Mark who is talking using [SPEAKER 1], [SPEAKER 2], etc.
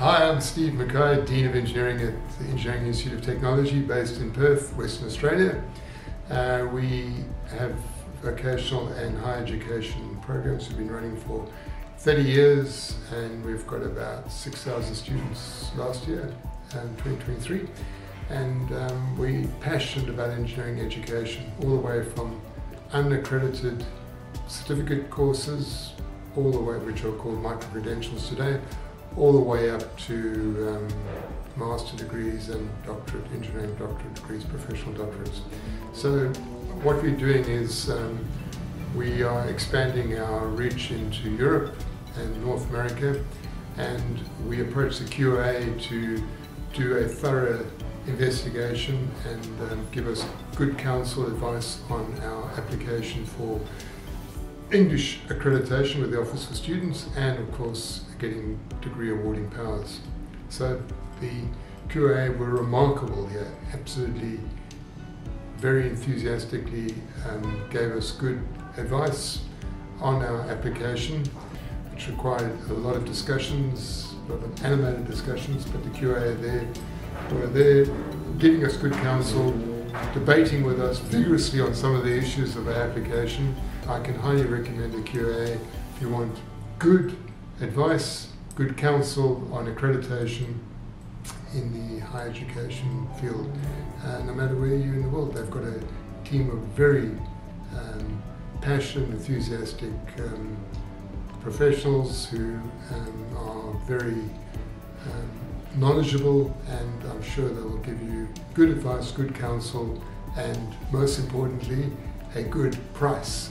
[SPEAKER 1] Hi, I'm Steve Mackay, Dean of Engineering at the Engineering Institute of Technology based in Perth, Western Australia. Uh, we have vocational and higher education programs we've been running for 30 years and we've got about 6,000 students last year, um, 2023. And um, we're passionate about engineering education all the way from unaccredited certificate courses, all the way, which are called micro-credentials today, all the way up to um, master degrees and doctorate, engineering doctorate degrees, professional doctorates. So what we're doing is um, we are expanding our reach into Europe and North America and we approach the QAA to do a thorough investigation and um, give us good counsel advice on our application for English accreditation with the Office for Students and of course getting degree awarding powers. So the QAA were remarkable here, absolutely very enthusiastically um, gave us good advice on our application which required a lot of discussions, a lot of animated discussions, but the QAA there were there giving us good counsel, debating with us vigorously on some of the issues of our application. I can highly recommend the QAA if you want good advice, good counsel on accreditation in the higher education field. Uh, no matter where you're in the world, they've got a team of very um, passionate, enthusiastic um, professionals who um, are very um, knowledgeable and I'm sure they will give you good advice, good counsel and most importantly a good price.